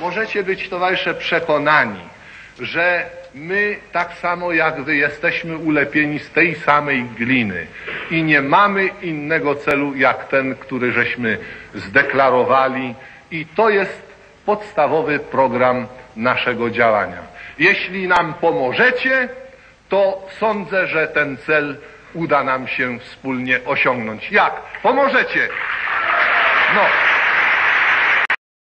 Możecie być, towarzysze, przekonani, że my tak samo jak wy jesteśmy ulepieni z tej samej gliny i nie mamy innego celu jak ten, który żeśmy zdeklarowali i to jest podstawowy program naszego działania. Jeśli nam pomożecie, to sądzę, że ten cel uda nam się wspólnie osiągnąć. Jak? Pomożecie? No.